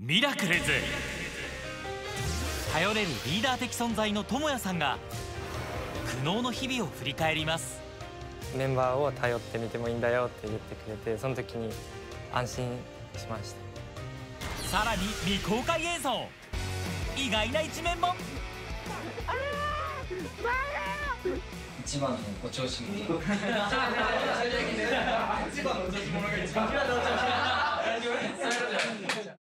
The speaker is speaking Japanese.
ミラクルズ。頼れるリーダー的存在の智也さんが苦悩の日々を振り返ります。メンバーを頼ってみてもいいんだよって言ってくれてその時に安心しました。さらに未公開映像。意外な一面も。一番のお調子者。一番のお調子者が一番